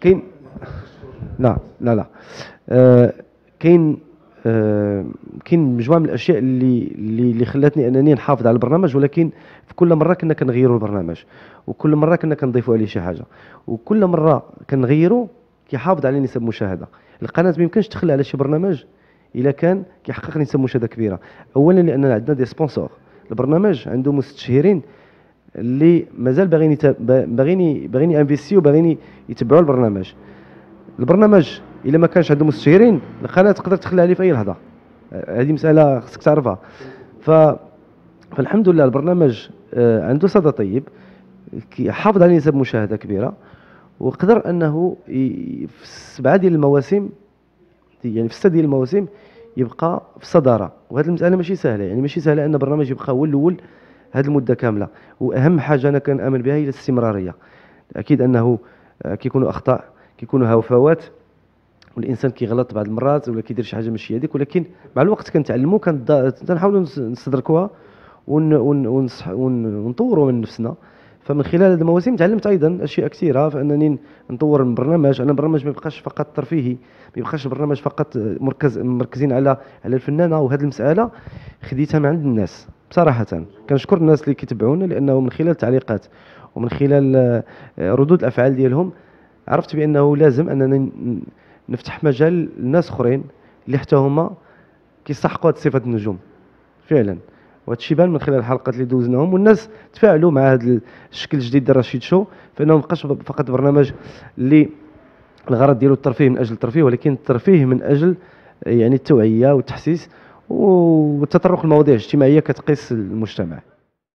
كاين لا لا لا. آه كاين آه كاين مجموعة من الأشياء اللي اللي, خلاتني أنني نحافظ على البرنامج ولكن في كل مرة كنا كنغيروا البرنامج وكل مرة كنا كنضيفوا عليه شي حاجة وكل مرة كنغيروا كيحافظ على نسب المشاهده القناة ما يمكنش تخلي على شي برنامج إلا كان كيحقق نسب مشاهده كبيرة. اولا لأن عندنا دي سبونسور البرنامج عنده مستشهرين اللي مازال باغيين باغيين باغيين انفيستي وباغيين يتبعوا البرنامج. البرنامج إلا ما كانش عنده مستشهرين القناة تقدر تخلي عليه في أي لحظة. هذه مسألة خصك تعرفها. ف فالحمد لله البرنامج آه، عنده صدى طيب حافظ على نسب مشاهدة كبيرة وقدر أنه في سبعة ديال المواسم يعني في ستة ديال المواسم يبقى في الصداره وهذه المسألة ماشي سهلة يعني ماشي سهلة أن برنامج يبقى هو الأول هذه المدة كاملة. وأهم حاجة أنا كنأمن بها هي الاستمرارية. أكيد أنه آه، كيكونوا أخطاء كيكونوا هوفوات والإنسان كيغلط بعض المرات ولا كيدير شي حاجة ماشي هذيك ولكن مع الوقت كنتعلموا كنحاولوا نستدركوها ونطوروا من نفسنا. فمن خلال هذه المواسم تعلمت أيضا أشياء كثيرة. فأنني نطور البرنامج أنا البرنامج ما يبقاش فقط ترفيهي ما يبقاش البرنامج فقط مركز مركزين على على الفنانة وهذه المسألة خديتها من عند الناس. بصراحة كنشكر الناس اللي كيتبعونا لأنه من خلال التعليقات ومن خلال آه، ردود الأفعال ديالهم عرفت بأنه لازم أننا نفتح مجال لناس أخرين اللي حتى هما كيستحقوا هذه صفة النجوم. فعلا. وهذا الشيء بان من خلال الحلقات اللي دوزناهم والناس تفاعلوا مع هذا الشكل الجديد ديال رشيد شو فانه ما بقاش فقط برنامج اللي الغرض ديالو الترفيه من أجل الترفيه ولكن الترفيه من أجل يعني التوعية والتحسيس والتطرق لمواضيع اجتماعية كتقيس المجتمع.